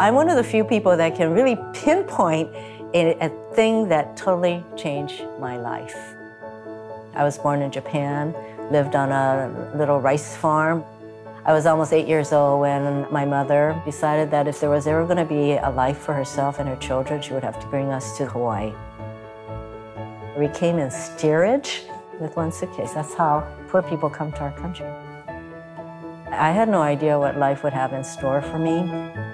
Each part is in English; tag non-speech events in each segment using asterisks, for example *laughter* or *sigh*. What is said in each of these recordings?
I'm one of the few people that can really pinpoint a, a thing that totally changed my life. I was born in Japan, lived on a little rice farm. I was almost eight years old when my mother decided that if there was ever going to be a life for herself and her children, she would have to bring us to Hawaii. We came in steerage with one suitcase. That's how poor people come to our country. I had no idea what life would have in store for me.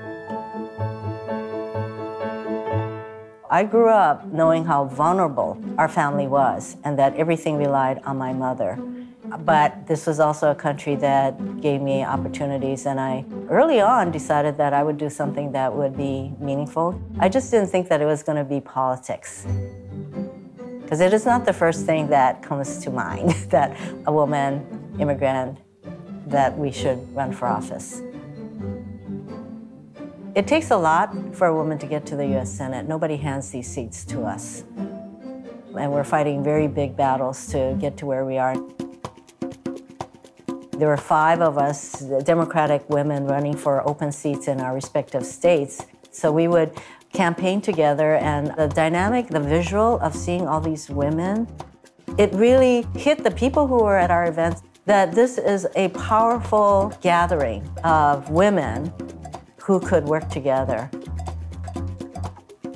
I grew up knowing how vulnerable our family was and that everything relied on my mother. But this was also a country that gave me opportunities, and I early on decided that I would do something that would be meaningful. I just didn't think that it was going to be politics. Because it is not the first thing that comes to mind *laughs* that a woman, immigrant, that we should run for office. It takes a lot for a woman to get to the US Senate. Nobody hands these seats to us. And we're fighting very big battles to get to where we are. There were five of us, Democratic women, running for open seats in our respective states. So we would campaign together, and the dynamic, the visual of seeing all these women, it really hit the people who were at our events that this is a powerful gathering of women who could work together.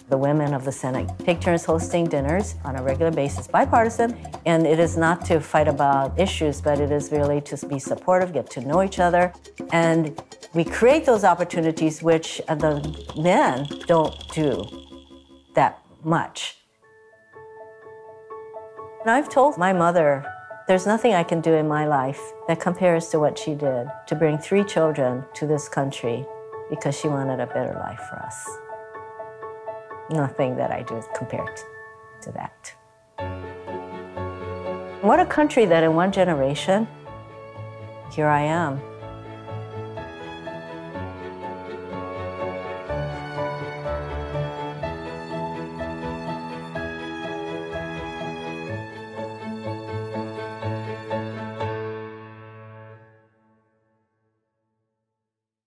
The women of the Senate. Take turns hosting dinners on a regular basis, bipartisan, and it is not to fight about issues, but it is really to be supportive, get to know each other, and we create those opportunities which the men don't do that much. And I've told my mother, there's nothing I can do in my life that compares to what she did to bring three children to this country because she wanted a better life for us nothing that I do is compared to that. What a country that in one generation, here I am,